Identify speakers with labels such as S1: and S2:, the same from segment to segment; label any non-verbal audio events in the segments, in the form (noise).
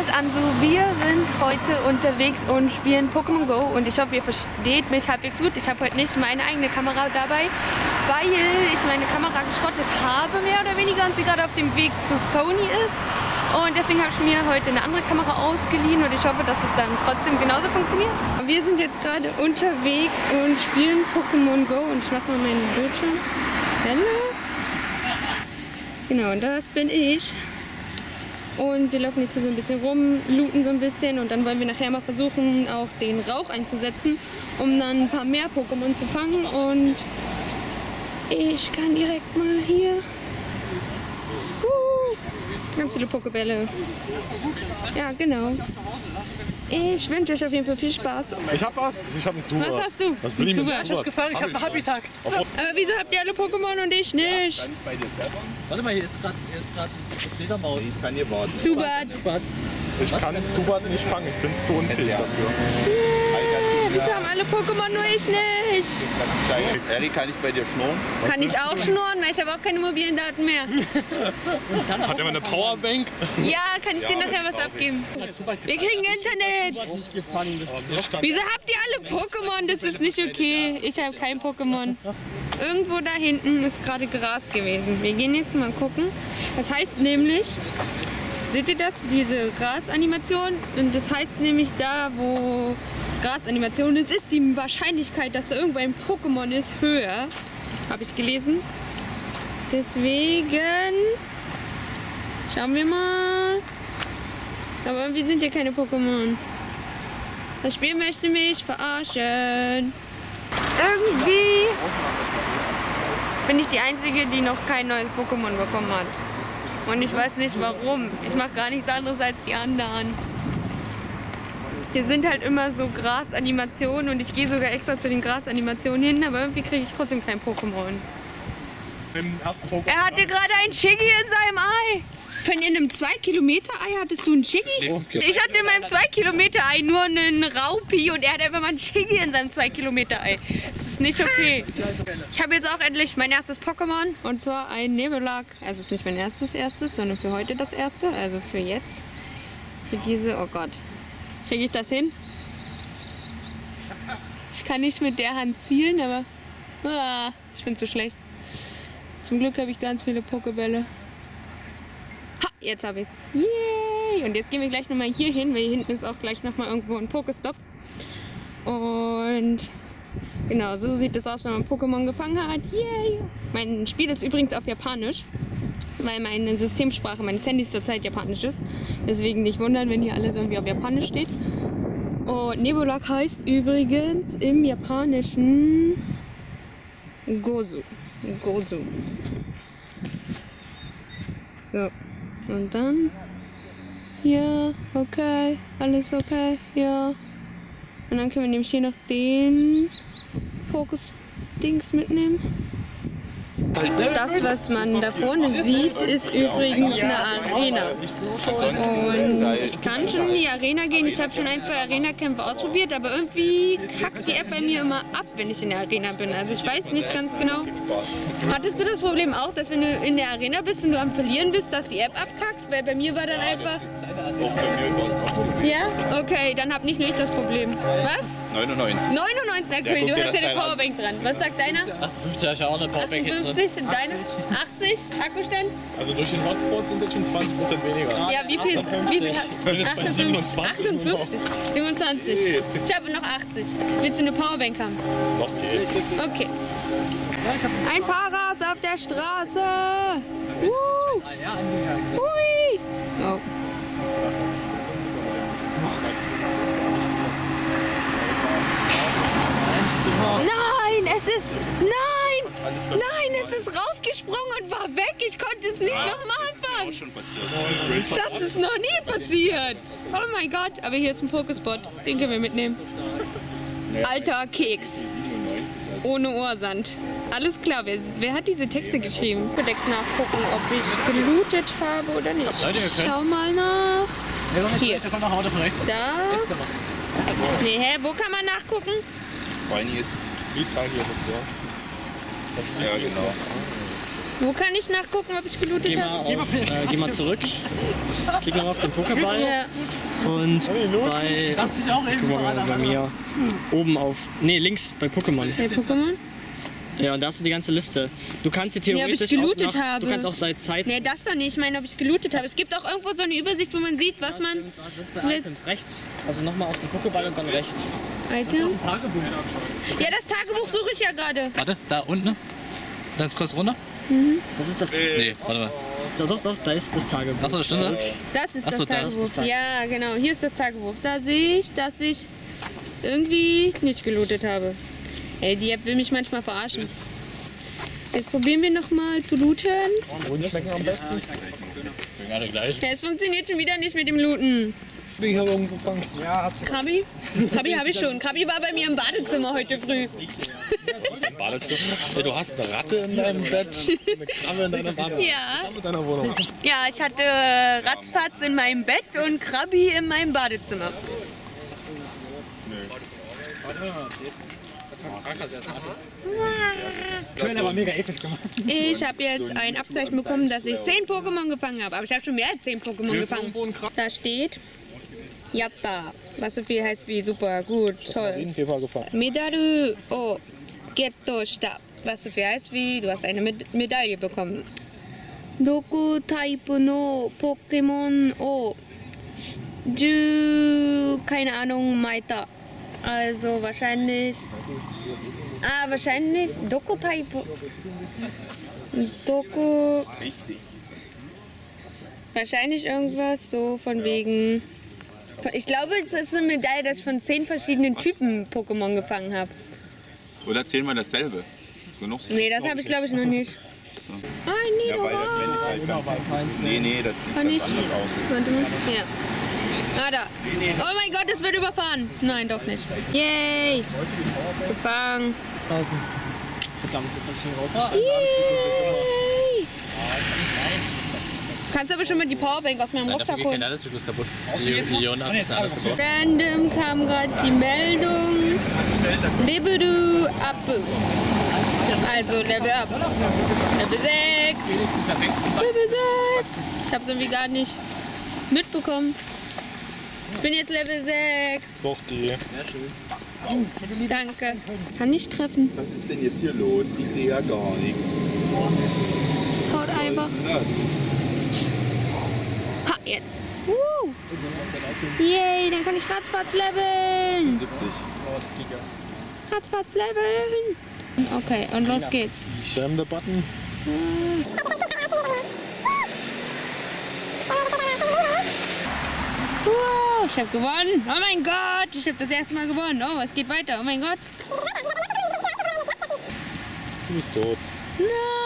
S1: ist Ansu. Wir sind heute unterwegs und spielen Pokémon Go und ich hoffe, ihr versteht mich halbwegs gut. Ich habe heute nicht meine eigene Kamera dabei, weil ich meine Kamera geschrottet habe, mehr oder weniger, und sie gerade auf dem Weg zu Sony ist. Und deswegen habe ich mir heute eine andere Kamera ausgeliehen und ich hoffe, dass es dann trotzdem genauso funktioniert. Wir sind jetzt gerade unterwegs und spielen Pokémon Go und ich mache mal meinen Bildschirm. Hallo? Genau, und das bin ich. Und wir laufen jetzt hier so ein bisschen rum, looten so ein bisschen und dann wollen wir nachher mal versuchen, auch den Rauch einzusetzen, um dann ein paar mehr Pokémon zu fangen. Und ich kann direkt mal hier ganz viele Pokebälle. Ja, genau. Ich wünsche euch auf jeden Fall viel Spaß.
S2: Ich hab was. Ich hab einen Zubat.
S1: Was hast du?
S2: Was will ich mit dem Zubat?
S3: gefangen, ich hab einen Happy-Tag.
S1: Aber wieso habt ihr alle Pokémon und ich nicht?
S3: Warte mal, hier ist gerade eine Fledermaus.
S4: Ich kann hier warten.
S1: Zubat.
S2: Ich kann Zubat nicht fangen. Ich bin zu unfähig dafür.
S1: Wieso haben alle Pokémon nur ich nicht?
S4: Ellie, kann ich bei dir schnurren?
S1: Kann ich auch schnurren, weil ich habe auch keine mobilen Daten mehr.
S2: Hat er mal eine Powerbank?
S1: Ja, kann ich dir nachher was abgeben? Wir kriegen Internet. Wieso habt ihr alle Pokémon? Das ist nicht okay. Ich habe kein Pokémon. Irgendwo da hinten ist gerade Gras gewesen. Wir gehen jetzt mal gucken. Das heißt nämlich, seht ihr das? Diese Grasanimation. Und das heißt nämlich da, wo Grasanimation ist, ist die Wahrscheinlichkeit, dass da irgendwo ein Pokémon ist, höher. Habe ich gelesen. Deswegen schauen wir mal. Aber irgendwie sind hier keine Pokémon. Das Spiel möchte mich verarschen. Irgendwie bin ich die Einzige, die noch kein neues Pokémon bekommen hat. Und ich weiß nicht warum. Ich mache gar nichts anderes als die anderen. Hier sind halt immer so Grasanimationen und ich gehe sogar extra zu den Grasanimationen hin, aber irgendwie kriege ich trotzdem kein Pokémon. Er hatte gerade ein Shiggy in seinem Ei. Von in einem 2-Kilometer-Ei hattest du ein Shiggy? Ich hatte in meinem 2-Kilometer-Ei nur einen Raupi und er hat einfach mal ein Shiggy in seinem 2-Kilometer-Ei. Das ist nicht okay. Ich habe jetzt auch endlich mein erstes Pokémon und zwar ein Nebelak. Also es ist nicht mein erstes erstes, sondern für heute das erste, also für jetzt. Für diese, oh Gott. Kriege ich das hin? Ich kann nicht mit der Hand zielen, aber ah, ich bin zu schlecht. Zum Glück habe ich ganz viele Pokebälle. Ha, jetzt habe ich's. Yay! Und jetzt gehen wir gleich nochmal hier hin, weil hier hinten ist auch gleich nochmal irgendwo ein Pokestop. Und genau, so sieht es aus, wenn man Pokémon gefangen hat. Yay! Mein Spiel ist übrigens auf Japanisch, weil meine Systemsprache meines Handys zurzeit Japanisch ist. Deswegen nicht wundern, wenn hier alles irgendwie auf Japanisch steht. Und Nebulak heißt übrigens im Japanischen Gozu. Gozu. So, und dann. Ja, okay, alles okay, ja. Und dann können wir nämlich hier noch den Fokus-Dings mitnehmen. Das, was man da vorne sieht, ist übrigens eine Arena. Und ich kann schon in die Arena gehen. Ich habe schon ein, zwei Arena-Kämpfe ausprobiert, aber irgendwie kackt die App bei mir immer ab, wenn ich in der Arena bin. Also ich weiß nicht ganz genau. Hattest du das Problem auch, dass wenn du in der Arena bist und du am Verlieren bist, dass die App abkackt? Weil bei mir war dann einfach... Ja? Okay, dann hab nicht ich das Problem. Was?
S4: 99.
S1: 99, na cool, du hast ja eine
S4: Teil an.
S1: Powerbank dran. Was sagt deiner?
S3: 58 habe ich auch eine Powerbank hinten drin.
S1: 58 und deine? 80 Akkustand?
S2: Also durch den Hotspot sind jetzt schon 20% weniger.
S1: Ja, wie viel? Wie viel?
S2: bin jetzt bei 27
S1: 58. 27. Ich habe noch 80. Willst du eine Powerbank haben?
S2: Doch geht.
S1: Okay.
S3: Ja,
S1: Ein Paras auf der Straße. Uh, Nein, es ist. Nein! Nein, es ist rausgesprungen und war weg. Ich konnte es nicht nochmal anfangen. Das ist noch nie passiert. Oh mein Gott. Aber hier ist ein Pokespot. Den können wir mitnehmen. Alter Keks. Ohne Ohrsand. Alles klar. Wer, wer hat diese Texte geschrieben? Codex nachgucken, ob ich gelootet habe oder nicht. Schau mal nach. Hier.
S3: da.
S1: Nee, hä? Wo kann man nachgucken?
S4: Ist.
S2: Die Zahl hier jetzt so. Das
S4: Ja, genau.
S1: Wo kann ich nachgucken, ob ich gelootet
S5: Geh mal,
S1: habe?
S5: auf, äh, geh mal zurück. Klick nochmal auf den Pokéball.
S1: Ja.
S5: Und bei,
S3: Dachte ich auch eben
S5: guck
S3: so,
S5: mal, bei mir oben auf, nee, links bei Pokémon.
S1: Bei Pokémon?
S5: Ja, und da hast du die ganze Liste. Du kannst hier
S1: Nee, ob ich
S5: theoretisch
S1: gelootet
S5: auch nach,
S1: habe.
S5: Du kannst auch seit Zeit.
S1: Nee, das doch nicht. Ich meine, ob ich gelootet habe. Es gibt auch irgendwo so eine Übersicht, wo man sieht, was man.
S5: Das ist bei Items rechts. Also nochmal auf den Pokéball und dann rechts.
S1: Items.
S3: Tagebuch.
S1: Ja, das Tagebuch suche ich ja gerade.
S3: Warte, da unten. Dann scrollst du runter.
S5: Das ist das.
S3: Nee, warte mal.
S5: Doch, doch, doch, da ist das Tagebuch.
S3: Achso, das stimmt. ne?
S1: Das ist
S3: Ach so,
S1: das
S3: da ist
S1: Tagebuch.
S5: das Tagebuch.
S1: Ja, genau. Hier ist das Tagebuch. Da sehe ich, dass ich irgendwie nicht gelootet habe. Ey, die App will mich manchmal verarschen. Jetzt probieren wir nochmal zu looten.
S2: Grün schmecken am besten.
S3: Wir alle gleich.
S1: Ja, es funktioniert schon wieder nicht mit dem Looten.
S2: Ich habe irgendwo gefangen.
S1: Krabi? Krabi habe ich schon. Krabi war bei mir im Badezimmer heute früh.
S2: Badezimmer. Ja, du hast eine Ratte in deinem Bett, eine Krabbe in deiner Wanne.
S1: Ja.
S2: In deiner Wohnung.
S1: Ja, ich hatte äh, Ratzfatz in meinem Bett und Krabi in meinem Badezimmer. Ich habe jetzt ein Abzeichen bekommen, dass ich 10 Pokémon gefangen habe. Aber ich habe schon mehr als 10 Pokémon
S2: Hier
S1: gefangen. Da steht Yatta, was so viel heißt wie super, gut, toll. Medaru o Getto shita, was so viel heißt wie du hast eine Med Medaille bekommen. Doku Type no Pokémon o Ju, keine Ahnung, Maita. Also wahrscheinlich. Ah, wahrscheinlich Doku Type. Doku. Wahrscheinlich irgendwas so von wegen. Ich glaube, es ist eine Medaille, dass ich von zehn verschiedenen Typen Pokémon gefangen habe.
S4: Oder zehnmal dasselbe. Genug.
S1: Nee, das habe ich glaube ich noch nicht. Ah, nee,
S4: Ja, weil das Männlich halt ganz. Nee, nee, das sieht
S1: Kann
S4: ganz
S1: ich?
S4: anders aus.
S1: Warte mal. Ja. Ah, da. Oh mein Gott, es wird überfahren. Nein, doch nicht. Yay. Gefangen.
S5: Verdammt, jetzt hab ich ihn raus.
S1: Yay. Kannst aber schon mal die Powerbank aus meinem
S3: Dafür
S1: Rucksack
S3: geht kein
S1: holen.
S3: Landeszyklus kaputt. Die Millionen ab ist alles kaputt.
S1: Random kam gerade die Meldung. Level up. Also Level up. Level 6. Level 6. Ich hab's irgendwie gar nicht mitbekommen. Ich bin jetzt Level 6.
S2: Such die.
S1: Danke. Kann nicht treffen.
S4: Was ist denn jetzt hier los? Ich sehe ja gar nichts.
S1: Haut einfach.
S4: Das.
S1: Jetzt. Woo. Yay, dann kann ich ratzfatz leveln.
S4: 70.
S1: Ratzfatz leveln. Okay, und los geht's.
S2: Spam the button.
S1: Wow, ich habe gewonnen. Oh mein Gott, ich habe das erste Mal gewonnen. Oh, es geht weiter. Oh mein Gott.
S2: Du bist tot.
S1: Nein.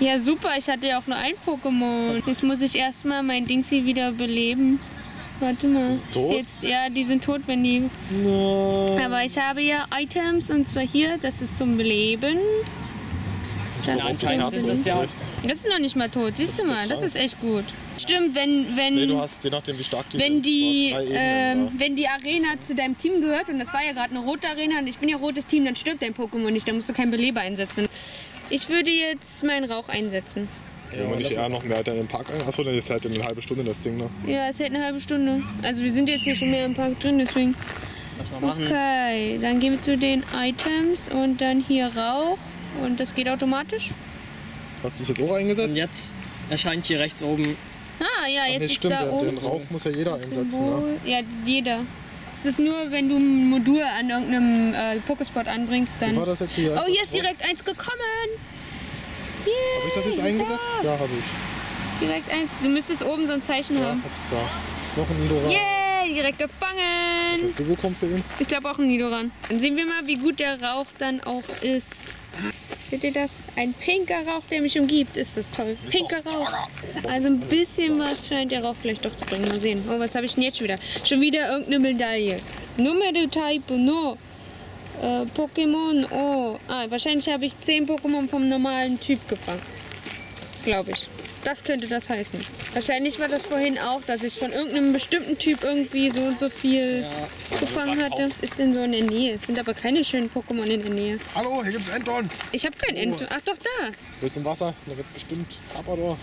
S1: Ja, super. Ich hatte ja auch nur ein Pokémon. Jetzt muss ich erstmal mein Dingsy wieder beleben. Warte mal.
S2: ist tot?
S1: Jetzt, ja, die sind tot, wenn die.
S2: Nein.
S1: Aber ich habe ja Items und zwar hier, das ist zum Beleben. Das, ist,
S5: Anscheinend sind das ja.
S1: das ist noch nicht mal tot. Siehst du mal, das ist echt gut. Stimmt, wenn, wenn.
S2: Nee, du hast, je nachdem wie stark die
S1: wenn die,
S2: Ebenen,
S1: wenn die Arena zu deinem Team gehört, und das war ja gerade eine rote Arena und ich bin ja rotes Team, dann stirbt dein Pokémon nicht, dann musst du keinen Beleber einsetzen. Ich würde jetzt meinen Rauch einsetzen.
S2: da. Wenn man nicht eher noch mehr dann im Park ein. Achso, dann ist halt in eine halbe Stunde das Ding, ne?
S1: Ja, es hält eine halbe Stunde. Also wir sind jetzt hier schon mehr im Park drin, deswegen.
S5: Lass mal machen.
S1: Okay, dann gehen wir zu den Items und dann hier Rauch. Und das geht automatisch.
S2: Hast du es jetzt auch
S5: Und
S2: eingesetzt?
S5: jetzt erscheint hier rechts oben.
S1: Ah, ja, jetzt
S2: nee,
S1: ist
S2: stimmt,
S1: da
S2: den,
S1: oben.
S2: den Rauch muss ja jeder einsetzen, ne?
S1: Ja, jeder. Es ist nur, wenn du ein Modul an irgendeinem äh, Pokespot anbringst, dann.
S2: War das jetzt hier?
S1: Oh, hier ist direkt eins gekommen.
S2: Habe ich das jetzt eingesetzt? Ja, habe ich.
S1: Direkt eins. Du müsstest oben so ein Zeichen
S2: Ja,
S1: haben.
S2: hab's da. Noch ein Nidoran.
S1: Yay, direkt
S2: Was
S1: gefangen.
S2: hast du bekommen für uns?
S1: Ich glaube auch ein Nidoran. Dann sehen wir mal, wie gut der Rauch dann auch ist. Seht ihr das? Ein pinker Rauch, der mich umgibt. Ist das toll. Pinker Rauch. Also ein bisschen was scheint der Rauch vielleicht doch zu bringen. Mal sehen. Oh, was habe ich denn jetzt schon wieder? Schon wieder irgendeine Medaille. Numero Type no. Äh, Pokémon oh. Ah, wahrscheinlich habe ich 10 Pokémon vom normalen Typ gefangen. Glaube ich. Das könnte das heißen. Wahrscheinlich war das vorhin auch, dass ich von irgendeinem bestimmten Typ irgendwie so und so viel gefangen hatte. Was ist denn so in der Nähe? Es sind aber keine schönen Pokémon in der Nähe.
S2: Hallo, hier gibt's Enton.
S1: Ich habe kein Ent. Ach doch, da.
S2: Willst du im Wasser? Da gibt's bestimmt Labrador.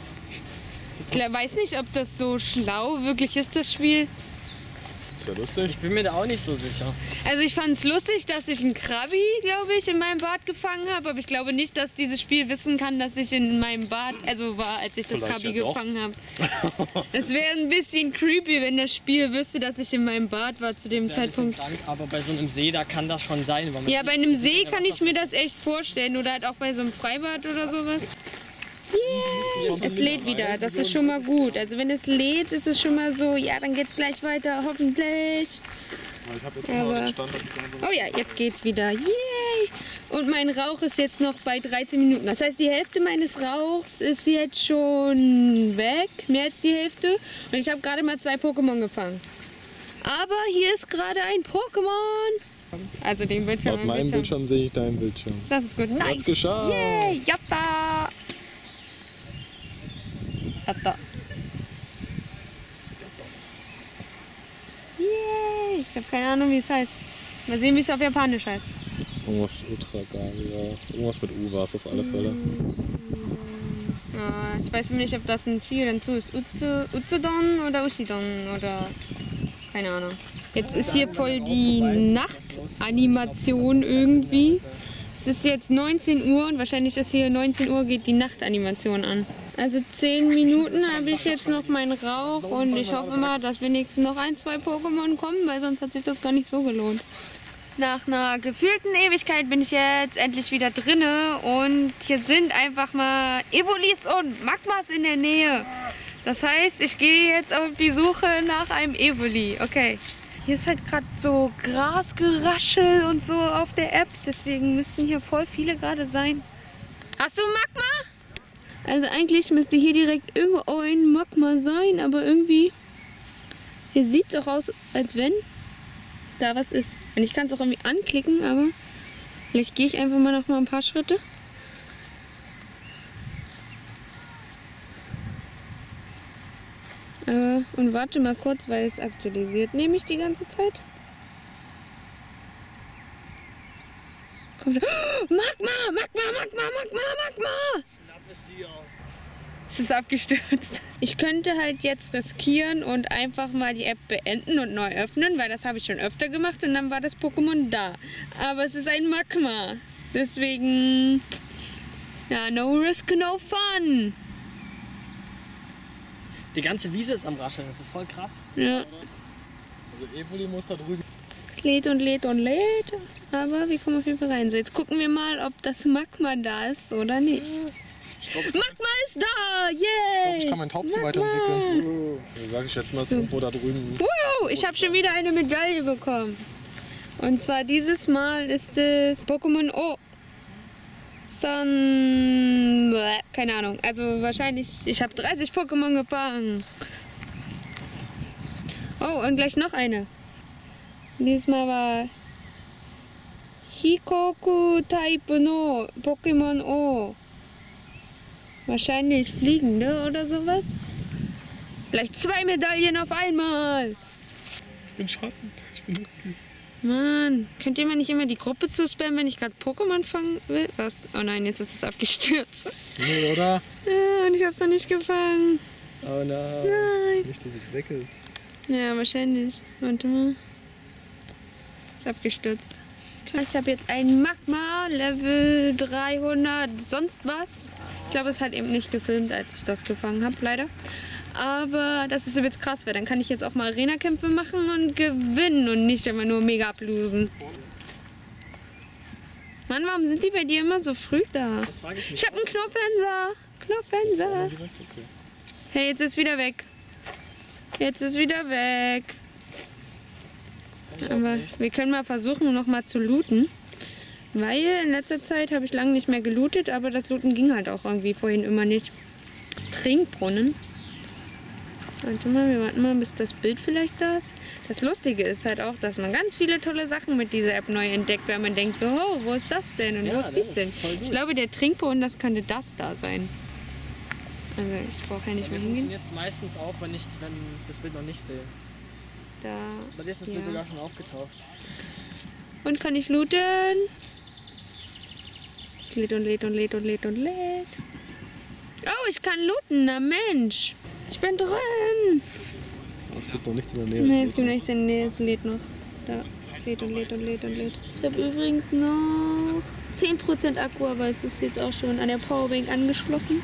S1: Ich weiß nicht, ob das so schlau wirklich ist, das Spiel.
S2: Das wäre lustig.
S5: Ich bin mir da auch nicht so sicher.
S1: Also ich fand es lustig, dass ich einen Krabi, glaube ich, in meinem Bad gefangen habe. Aber ich glaube nicht, dass dieses Spiel wissen kann, dass ich in meinem Bad, also war, als ich das
S2: Vielleicht
S1: Krabi
S2: ja
S1: gefangen habe. (laughs) Es wäre ein bisschen creepy, wenn das Spiel wüsste, dass ich in meinem Bad war zu dem Zeitpunkt.
S5: krank, aber bei so einem See, da kann das schon sein.
S1: Ja, bei einem See
S5: ja
S1: kann ich mir das echt vorstellen. Oder halt auch bei so einem Freibad oder sowas. Yay! Es lädt wieder, das ist schon mal gut. Also wenn es lädt, ist es schon mal so, ja, dann geht's gleich weiter, hoffentlich.
S2: Ich habe jetzt
S1: Aber- Oh ja, jetzt geht's wieder. Yay! Und mein Rauch ist jetzt noch bei 13 Minuten. Das heißt, die Hälfte meines Rauchs ist jetzt schon weg. Mehr als die Hälfte. Und ich habe gerade mal zwei Pokémon gefangen. Aber hier ist gerade ein Pokémon. Also den Bildschirm.
S2: Auf meinem Bildschirm sehe ich deinen Bildschirm.
S1: Das ist gut. Nice.
S2: geschafft.
S1: Yay! Jatta! Jatta. Yay! Ich habe keine Ahnung, wie es heißt. Mal sehen, wie es auf Japanisch heißt.
S2: Irgendwas ultra geil, ja. Irgendwas mit U war es auf alle Fälle.
S1: Ja, ich weiß nicht, ob das ein Chi oder ein Zu ist. Utsu, Utsudon oder Ushidon oder keine Ahnung. Jetzt ist hier voll die Nachtanimation irgendwie. Es ist jetzt 19 Uhr und wahrscheinlich ist hier 19 Uhr geht die Nachtanimation an. Also 10 Minuten habe ich jetzt noch meinen Rauch und ich hoffe mal, dass wenigstens noch ein, zwei Pokémon kommen, weil sonst hat sich das gar nicht so gelohnt. Nach einer gefühlten Ewigkeit bin ich jetzt endlich wieder drinne und hier sind einfach mal Evolis und Magmas in der Nähe. Das heißt, ich gehe jetzt auf die Suche nach einem Evoli. Okay. Hier ist halt gerade so Grasgeraschel und so auf der App, deswegen müssten hier voll viele gerade sein. Hast du Magma? Also eigentlich müsste hier direkt irgendwo ein Magma sein, aber irgendwie hier sieht es auch aus, als wenn da was ist. Und ich kann es auch irgendwie anklicken, aber vielleicht gehe ich einfach mal noch mal ein paar Schritte. Und warte mal kurz, weil es aktualisiert nämlich die ganze Zeit. Kommt schon. (gasps) Oh, Magma, Magma, Magma, Magma, Magma! Es ist abgestürzt. Ich könnte halt jetzt riskieren und einfach mal die App beenden und neu öffnen, weil das habe ich schon öfter gemacht und dann war das Pokémon da. Aber es ist ein Magma. Deswegen. Ja, no risk, no fun.
S5: Die ganze Wiese ist am Rascheln, das ist voll krass.
S1: Ja.
S2: Also Evoli muss da drüben.
S1: Es lädt und lädt und lädt. Aber wir kommen auf jeden Fall rein. So, jetzt gucken wir mal, ob das Magma da ist oder nicht. Magma ist da! Yay!
S2: Ich kann mein Taubsi weiterentwickeln. So sag ich jetzt mal, ist irgendwo da drüben.
S1: Wow, ich habe schon wieder eine Medaille bekommen. Und zwar dieses Mal ist es Pokémon O. Sun. Keine Ahnung. Also wahrscheinlich, ich habe 30 Pokémon gefangen. Oh, und gleich noch eine. Dieses Mal war Hikoku Type no Pokémon O. Wahrscheinlich fliegende oder sowas. Vielleicht zwei Medaillen auf einmal.
S2: Ich bin Schatten. Ich bin nützlich.
S1: Mann, könnt ihr mal nicht immer die Gruppe zu spammen, wenn ich gerade Pokémon fangen will? Was? Oh nein, jetzt ist es abgestürzt.
S2: Nee, oder?
S1: Ja, und ich hab's noch nicht gefangen.
S5: Oh no.
S1: Nein.
S2: Nicht, dass es weg ist.
S1: Ja, wahrscheinlich. Warte mal. Ist abgestürzt. Ich habe jetzt ein Magma, Level 300, sonst was. Ich glaube, es hat eben nicht gefilmt, als ich das gefangen habe, leider. Aber das ist jetzt krass, weil dann kann ich jetzt auch mal Arena-Kämpfe machen und gewinnen und nicht immer nur mega ablosen. Mann, warum sind die bei dir immer so früh da?
S5: Das frage ich mich.
S1: Ich habe einen Knopfhändler. Knopfhändler. Hey, jetzt ist wieder weg. Jetzt ist wieder weg. Aber wir können mal versuchen, noch mal zu looten. Weil in letzter Zeit habe ich lange nicht mehr gelootet, aber das Looten ging halt auch irgendwie vorhin immer nicht. Trinkbrunnen. Warte mal, wir warten mal, bis das Bild vielleicht da ist. Das Lustige ist halt auch, dass man ganz viele tolle Sachen mit dieser App neu entdeckt, weil man denkt so, oh, wo ist das denn und wo
S5: Ja,
S1: ist
S5: das
S1: dies
S5: ist
S1: denn? Ich glaube, der Trinkbrunnen, das könnte das da sein. Also ich brauche ja nicht mehr hingehen.
S3: funktioniert es meistens auch, wenn ich, wenn das Bild noch nicht sehe.
S1: Da.
S3: Bei dir ist das
S1: Ja.
S3: Bild sogar schon aufgetaucht.
S1: Und kann ich looten? Lädt und lädt und lädt und lädt und lädt. Oh, ich kann looten. Na Mensch. Ich bin drin.
S5: Es gibt noch nichts in der Nähe.
S1: Nee,
S5: Es
S1: gibt nichts in der Nähe. Es lädt noch. Da. Es lädt und lädt und lädt und lädt. Ich habe übrigens noch 10% Akku, aber es ist jetzt auch schon an der Powerbank angeschlossen.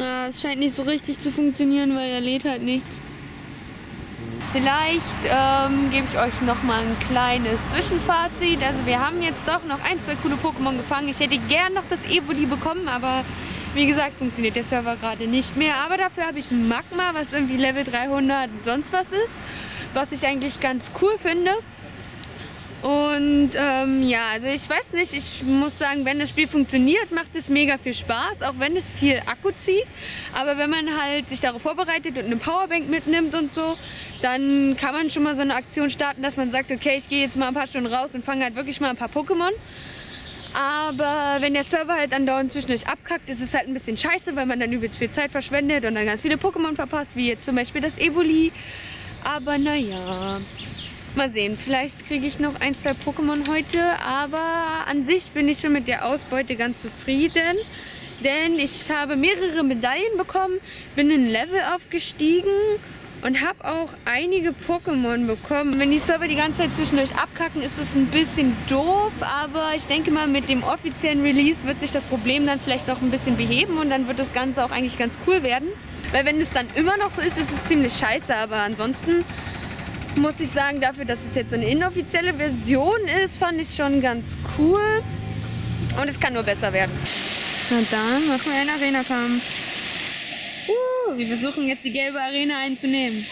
S1: Ah, es scheint nicht so richtig zu funktionieren, weil er lädt halt nichts. Vielleicht ähm, gebe ich euch noch mal ein kleines Zwischenfazit. Also wir haben jetzt doch noch ein, zwei coole Pokémon gefangen. Ich hätte gern noch das Evoli bekommen, aber wie gesagt, funktioniert der Server gerade nicht mehr. Aber dafür habe ich ein Magma, was irgendwie Level 300 und sonst was ist. Was ich eigentlich ganz cool finde. Und ähm, ja, also ich weiß nicht, ich muss sagen, wenn das Spiel funktioniert, macht es mega viel Spaß, auch wenn es viel Akku zieht. Aber wenn man halt sich darauf vorbereitet und eine Powerbank mitnimmt und so, dann kann man schon mal so eine Aktion starten, dass man sagt, okay, ich gehe jetzt mal ein paar Stunden raus und fange halt wirklich mal ein paar Pokémon. Aber wenn der Server halt andauernd zwischendurch abkackt, ist es halt ein bisschen scheiße, weil man dann übelst viel Zeit verschwendet und dann ganz viele Pokémon verpasst, wie jetzt zum Beispiel das Evoli. Aber naja, mal sehen. Vielleicht kriege ich noch ein, zwei Pokémon heute. Aber an sich bin ich schon mit der Ausbeute ganz zufrieden. Denn ich habe mehrere Medaillen bekommen, bin in Level aufgestiegen und habe auch einige Pokémon bekommen. Wenn die Server die ganze Zeit zwischendurch abkacken, ist es ein bisschen doof. Aber ich denke mal, mit dem offiziellen Release wird sich das Problem dann vielleicht noch ein bisschen beheben und dann wird das Ganze auch eigentlich ganz cool werden. Weil wenn es dann immer noch so ist, ist es ziemlich scheiße. Aber ansonsten muss ich sagen, dafür, dass es jetzt so eine inoffizielle Version ist, fand ich schon ganz cool. Und es kann nur besser werden. Na dann machen wir einen Arena-Kampf. Uh, wir versuchen jetzt die gelbe Arena einzunehmen.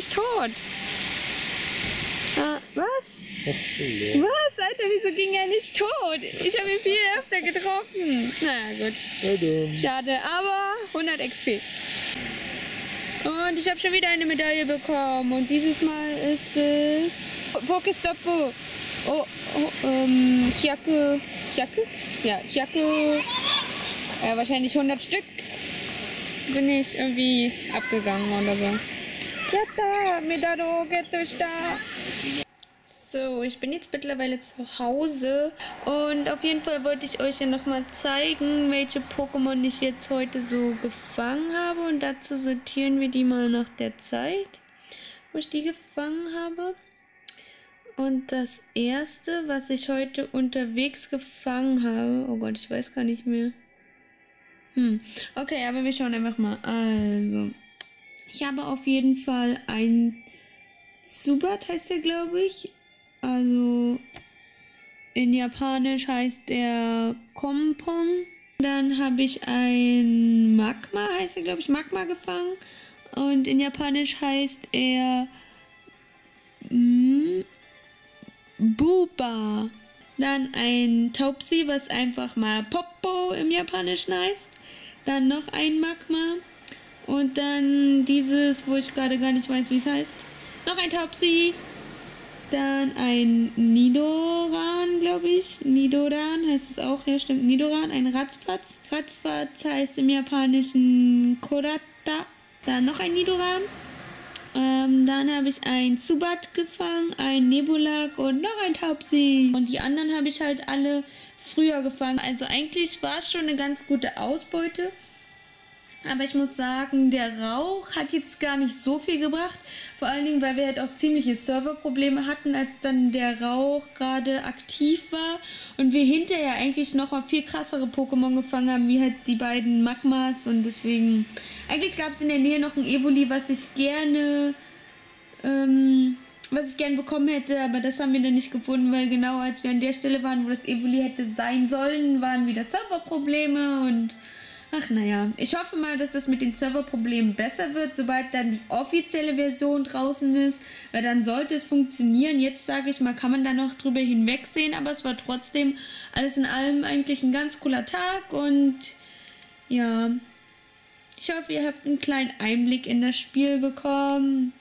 S1: Nicht tot? Ah, was? Was? Alter, wieso ging er nicht tot? Ich habe ihn viel öfter getroffen. Naja, gut. Schade, aber 100 XP. Und ich habe schon wieder eine Medaille bekommen. Und dieses Mal ist es Pokestopo. Oh, oh, ähm, Hyaku. Hyaku? Ja, Hyaku. Ja, wahrscheinlich 100 Stück. Bin ich irgendwie abgegangen oder so. Yatta, Medalo Getto so, ich bin jetzt mittlerweile zu Hause und auf jeden Fall wollte ich euch ja nochmal zeigen, welche Pokémon ich jetzt heute so gefangen habe und dazu sortieren wir die mal nach der Zeit, wo ich die gefangen habe. Und das erste, was ich heute unterwegs gefangen habe, oh Gott, ich weiß gar nicht mehr. Hm, okay, aber wir schauen einfach mal. Also, ich habe auf jeden Fall ein Zubat heißt der, glaube ich. Also in Japanisch heißt der Kompong. Dann habe ich ein Magma, heißt er, glaube ich, Magma gefangen. Und in Japanisch heißt er mm, Buba. Dann ein Taubsi, was einfach mal Popo im Japanischen heißt. Dann noch ein Magma. Und dann dieses, wo ich gerade gar nicht weiß, wie es heißt. Noch ein Taubsi. Dann ein Nidoran, glaube ich. Nidoran heißt es auch, ja stimmt. Nidoran, ein Ratzfatz. Ratzfatz heißt im Japanischen Korata. Dann noch ein Nidoran. Ähm, dann habe ich ein Zubat gefangen, ein Nebulak und noch ein Taubsi. Und die anderen habe ich halt alle früher gefangen. Also eigentlich war es schon eine ganz gute Ausbeute. Aber ich muss sagen, der Rauch hat jetzt gar nicht so viel gebracht. Vor allen Dingen, weil wir halt auch ziemliche Serverprobleme hatten, als dann der Rauch gerade aktiv war und wir hinterher eigentlich noch mal viel krassere Pokémon gefangen haben, wie halt die beiden Magmas und deswegen. Eigentlich gab es in der Nähe noch ein Evoli, was ich gerne. Ähm, was ich gerne bekommen hätte, aber das haben wir dann nicht gefunden, weil genau als wir an der Stelle waren, wo das Evoli hätte sein sollen, waren wieder Serverprobleme und Ach naja, ich hoffe mal, dass das mit den Serverproblemen besser wird, sobald dann die offizielle Version draußen ist, weil dann sollte es funktionieren. Jetzt sage ich mal, kann man da noch drüber hinwegsehen, aber es war trotzdem alles in allem eigentlich ein ganz cooler Tag und ja, ich hoffe, ihr habt einen kleinen Einblick in das Spiel bekommen.